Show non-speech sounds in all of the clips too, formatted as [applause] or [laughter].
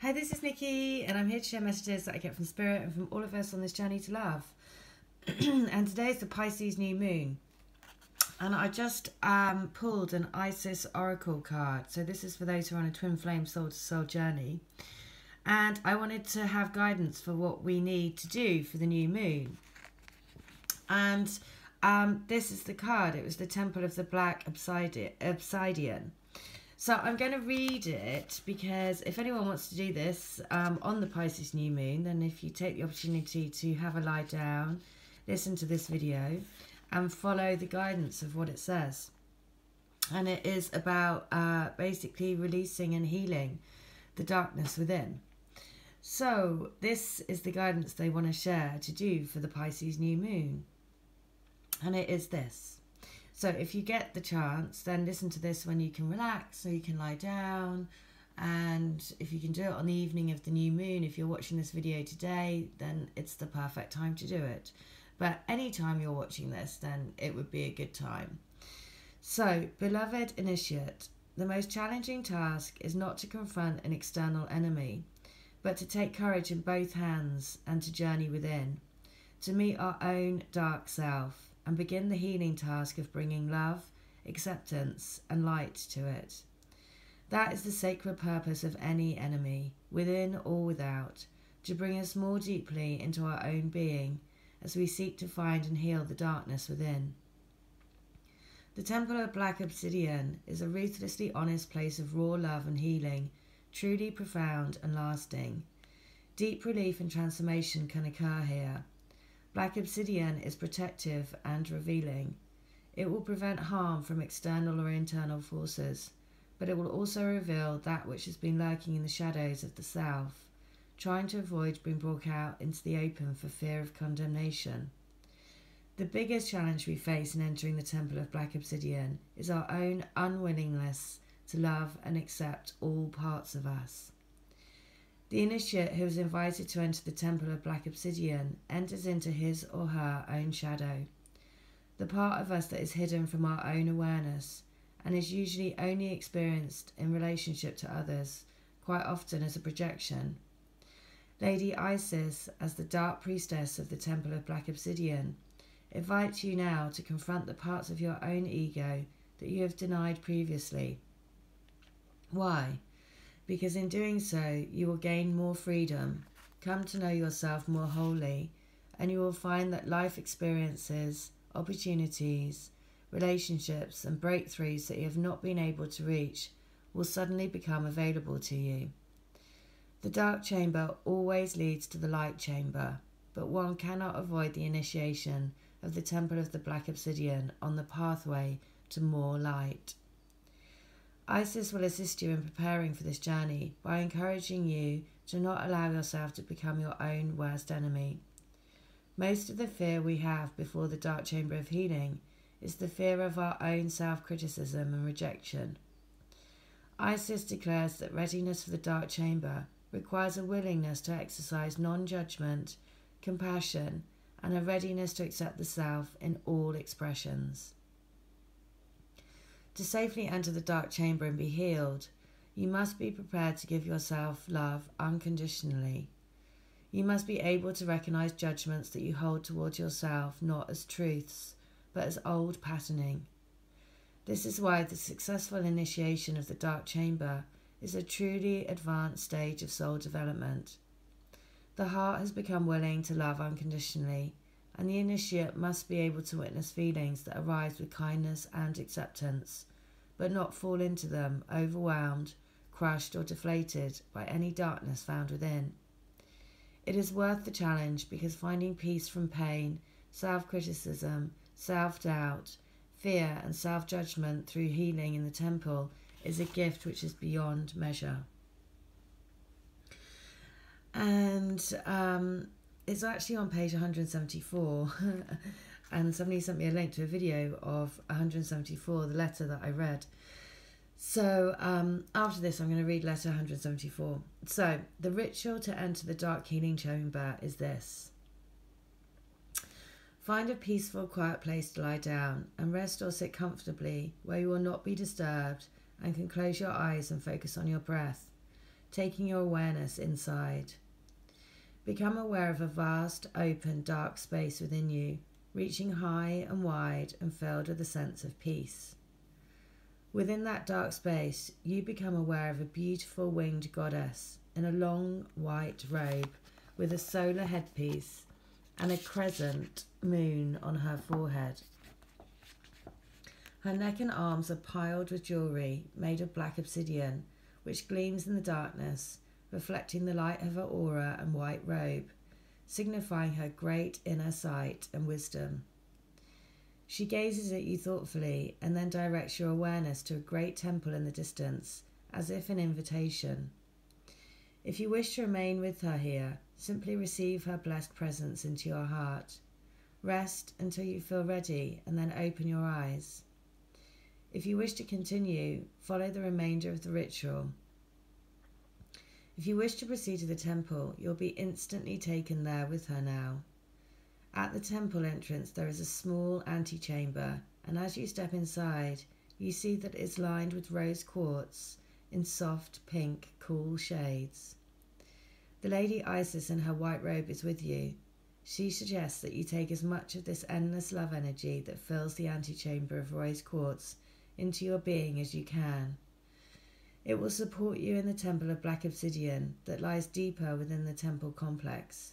Hi, this is Nikki, and I'm here to share messages that I get from Spirit and from all of us on this journey to love. [clears throat] and today is the Pisces new moon. And I just um, pulled an Isis Oracle card. So, this is for those who are on a twin flame soul to soul journey. And I wanted to have guidance for what we need to do for the new moon. And um, this is the card. It was the Temple of the Black Obsidian. So I'm going to read it because if anyone wants to do this um, on the Pisces new moon, then if you take the opportunity to have a lie down, listen to this video, and follow the guidance of what it says. And it is about uh, basically releasing and healing the darkness within. So, this is the guidance they want to share to do for the Pisces new moon. And it is this so if you get the chance, then listen to this when you can relax, so you can lie down. And if you can do it on the evening of the new moon, if you're watching this video today, then it's the perfect time to do it. But anytime you're watching this, then it would be a good time. So, beloved initiate, the most challenging task is not to confront an external enemy, but to take courage in both hands and to journey within, to meet our own dark self and begin the healing task of bringing love, acceptance, and light to it. That is the sacred purpose of any enemy, within or without, to bring us more deeply into our own being as we seek to find and heal the darkness within. The Temple of Black Obsidian is a ruthlessly honest place of raw love and healing, truly profound and lasting. Deep relief and transformation can occur here Black obsidian is protective and revealing. It will prevent harm from external or internal forces, but it will also reveal that which has been lurking in the shadows of the self, trying to avoid being brought out into the open for fear of condemnation. The biggest challenge we face in entering the Temple of Black Obsidian is our own unwillingness to love and accept all parts of us. The initiate who is invited to enter the temple of black obsidian enters into his or her own shadow, the part of us that is hidden from our own awareness and is usually only experienced in relationship to others, quite often as a projection. Lady Isis, as the dark priestess of the temple of black obsidian, invites you now to confront the parts of your own ego that you have denied previously. Why? Because in doing so, you will gain more freedom, come to know yourself more wholly, and you will find that life experiences, opportunities, relationships, and breakthroughs that you have not been able to reach will suddenly become available to you. The dark chamber always leads to the light chamber, but one cannot avoid the initiation of the Temple of the Black Obsidian on the pathway to more light. Isis will assist you in preparing for this journey by encouraging you to not allow yourself to become your own worst enemy. Most of the fear we have before the dark chamber of healing is the fear of our own self criticism and rejection. Isis declares that readiness for the dark chamber requires a willingness to exercise non judgment, compassion, and a readiness to accept the self in all expressions. To safely enter the dark chamber and be healed, you must be prepared to give yourself love unconditionally. You must be able to recognize judgments that you hold towards yourself not as truths, but as old patterning. This is why the successful initiation of the dark chamber is a truly advanced stage of soul development. The heart has become willing to love unconditionally and the initiate must be able to witness feelings that arise with kindness and acceptance, but not fall into them overwhelmed, crushed, or deflated by any darkness found within. It is worth the challenge because finding peace from pain, self criticism, self doubt, fear, and self judgment through healing in the temple is a gift which is beyond measure. And um, it's actually on page 174 [laughs] and somebody sent me a link to a video of 174 the letter that i read. So um, after this i'm going to read letter 174 so the ritual to enter the dark healing chamber is this. Find a peaceful quiet place to lie down and rest or sit comfortably where you will not be disturbed and can close your eyes and focus on your breath taking your awareness inside. Become aware of a vast, open, dark space within you, reaching high and wide and filled with a sense of peace. Within that dark space, you become aware of a beautiful winged goddess in a long white robe with a solar headpiece and a crescent moon on her forehead. Her neck and arms are piled with jewellery made of black obsidian, which gleams in the darkness, reflecting the light of her aura and white robe, signifying her great inner sight and wisdom. She gazes at you thoughtfully and then directs your awareness to a great temple in the distance, as if an invitation. If you wish to remain with her here, simply receive her blessed presence into your heart. Rest until you feel ready and then open your eyes. If you wish to continue, follow the remainder of the ritual. If you wish to proceed to the temple, you'll be instantly taken there with her now. At the temple entrance, there is a small antechamber, and as you step inside, you see that it is lined with rose quartz in soft pink, cool shades. The Lady Isis in her white robe is with you. She suggests that you take as much of this endless love energy that fills the antechamber of rose quartz into your being as you can. It will support you in the temple of black obsidian that lies deeper within the temple complex.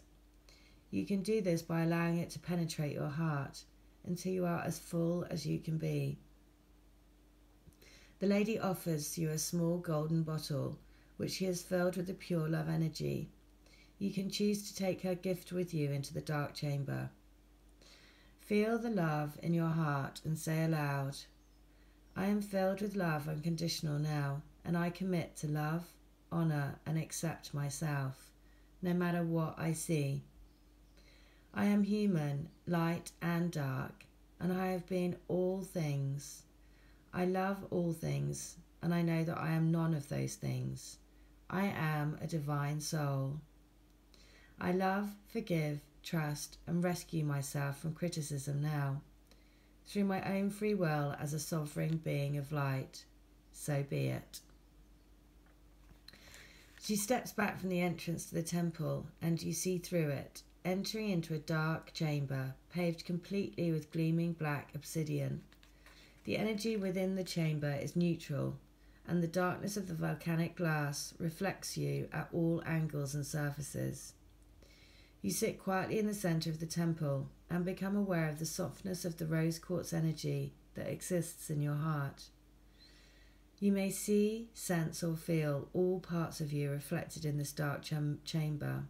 You can do this by allowing it to penetrate your heart until you are as full as you can be. The lady offers you a small golden bottle which she has filled with the pure love energy. You can choose to take her gift with you into the dark chamber. Feel the love in your heart and say aloud, I am filled with love unconditional now, and I commit to love, honour, and accept myself, no matter what I see. I am human, light and dark, and I have been all things. I love all things, and I know that I am none of those things. I am a divine soul. I love, forgive, trust, and rescue myself from criticism now through my own free will as a sovereign being of light. So be it. She steps back from the entrance to the temple, and you see through it, entering into a dark chamber paved completely with gleaming black obsidian. The energy within the chamber is neutral, and the darkness of the volcanic glass reflects you at all angles and surfaces. You sit quietly in the center of the temple and become aware of the softness of the rose quartz energy that exists in your heart. You may see, sense, or feel all parts of you reflected in this dark cham- chamber.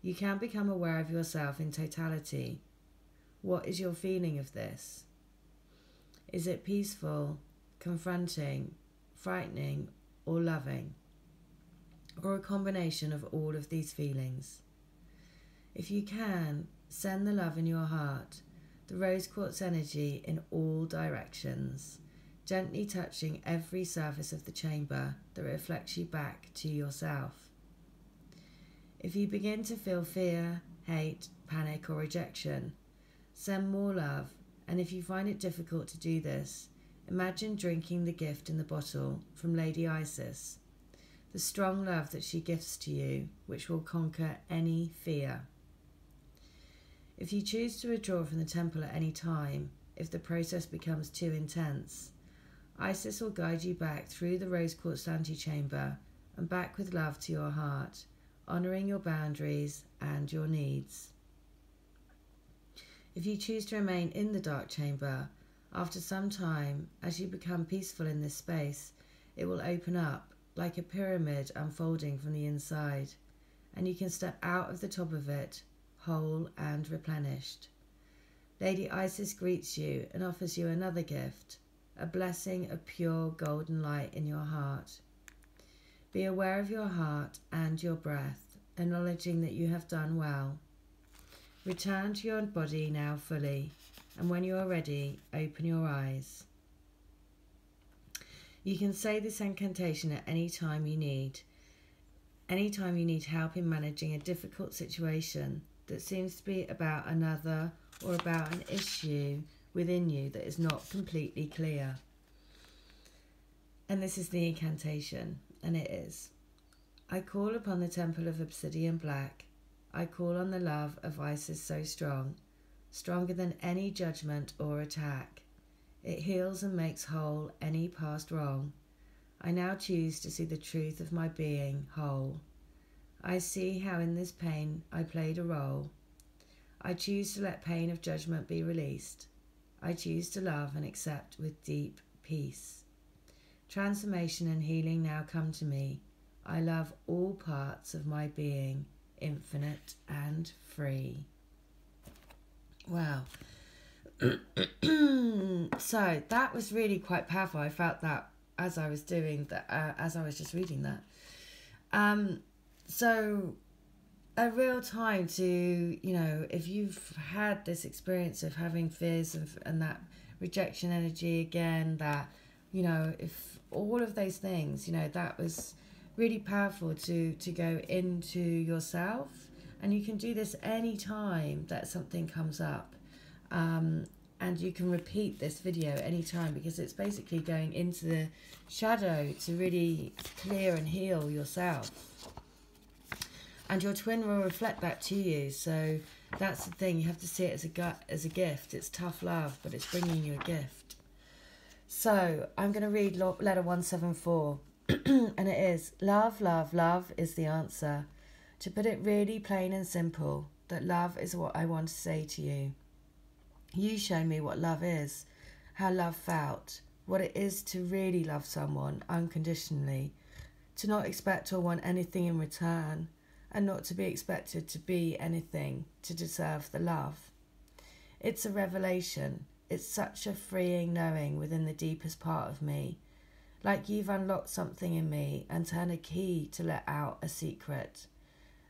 You can become aware of yourself in totality. What is your feeling of this? Is it peaceful, confronting, frightening, or loving? Or a combination of all of these feelings? If you can, send the love in your heart, the rose quartz energy in all directions, gently touching every surface of the chamber that reflects you back to yourself. If you begin to feel fear, hate, panic, or rejection, send more love, and if you find it difficult to do this, imagine drinking the gift in the bottle from Lady Isis, the strong love that she gifts to you, which will conquer any fear. If you choose to withdraw from the temple at any time, if the process becomes too intense, Isis will guide you back through the rose quartz antechamber and back with love to your heart, honouring your boundaries and your needs. If you choose to remain in the dark chamber, after some time, as you become peaceful in this space, it will open up like a pyramid unfolding from the inside, and you can step out of the top of it whole, and replenished. Lady Isis greets you and offers you another gift, a blessing of pure golden light in your heart. Be aware of your heart and your breath, acknowledging that you have done well. Return to your body now fully, and when you are ready, open your eyes. You can say this incantation at any time you need. Anytime you need help in managing a difficult situation, that seems to be about another or about an issue within you that is not completely clear. And this is the incantation, and it is I call upon the temple of obsidian black. I call on the love of Isis so strong, stronger than any judgment or attack. It heals and makes whole any past wrong. I now choose to see the truth of my being whole. I see how in this pain I played a role. I choose to let pain of judgment be released. I choose to love and accept with deep peace. Transformation and healing now come to me. I love all parts of my being, infinite and free. Wow. [clears throat] so that was really quite powerful. I felt that as I was doing that, uh, as I was just reading that. Um, so a real time to you know if you've had this experience of having fears of and that rejection energy again that you know if all of those things you know that was really powerful to to go into yourself. And you can do this any time that something comes up. Um, and you can repeat this video anytime because it's basically going into the shadow to really clear and heal yourself and your twin will reflect that to you so that's the thing. You have to see it as a as a gift. It's tough love but it's bringing you a gift. So i'm going to read letter 174 [clears throat] and it is love love love is the answer. To put it really plain and simple that love is what i want to say to you. You show me what love is, how love felt, what it is to really love someone unconditionally, to not expect or want anything in return, and not to be expected to be anything to deserve the love. It's a revelation. It's such a freeing knowing within the deepest part of me, like you've unlocked something in me and turned a key to let out a secret.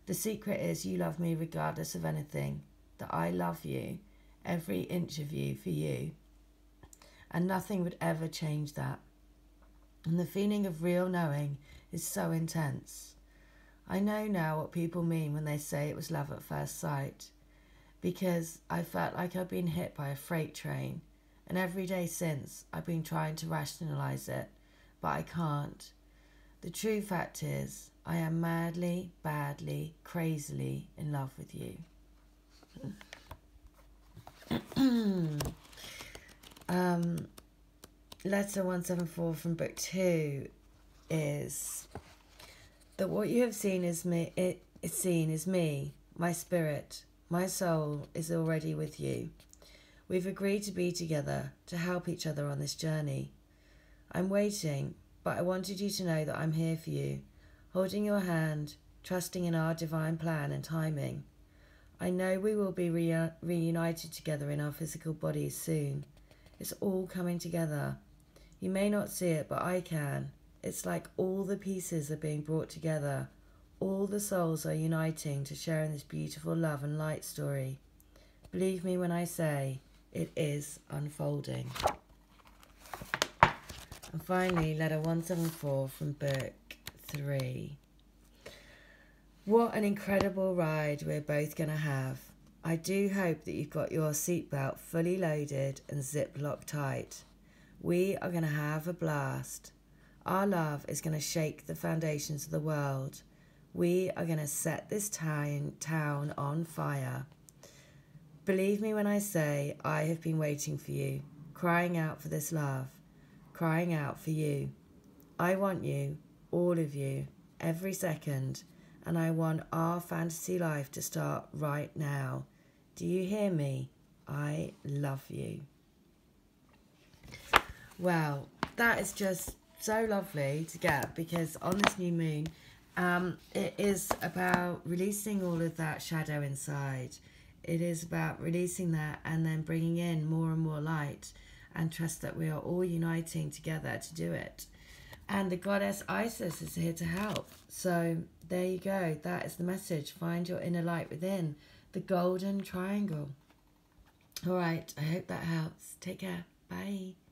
The secret is you love me regardless of anything, that I love you every inch of you for you. And nothing would ever change that. And the feeling of real knowing is so intense. I know now what people mean when they say it was love at first sight, because I felt like I'd been hit by a freight train, and every day since I've been trying to rationalize it, but I can't. The true fact is, I am madly, badly, crazily in love with you. [clears throat] um, letter 174 from book 2 is that what you have seen is me it is seen is me my spirit my soul is already with you we've agreed to be together to help each other on this journey i'm waiting but i wanted you to know that i'm here for you holding your hand trusting in our divine plan and timing I know we will be re- reunited together in our physical bodies soon. It's all coming together. You may not see it, but I can. It's like all the pieces are being brought together. All the souls are uniting to share in this beautiful love and light story. Believe me when I say it is unfolding. And finally, letter 174 from book 3. What an incredible ride we're both going to have. I do hope that you've got your seatbelt fully loaded and zip locked tight. We are going to have a blast. Our love is going to shake the foundations of the world. We are going to set this town, town on fire. Believe me when I say I have been waiting for you, crying out for this love, crying out for you. I want you, all of you, every second and I want our fantasy life to start right now. Do you hear me? I love you. Well, that is just so lovely to get because on this new moon, um, it is about releasing all of that shadow inside. It is about releasing that and then bringing in more and more light and trust that we are all uniting together to do it. And the goddess Isis is here to help. So there you go. That is the message. Find your inner light within the golden triangle. All right. I hope that helps. Take care. Bye.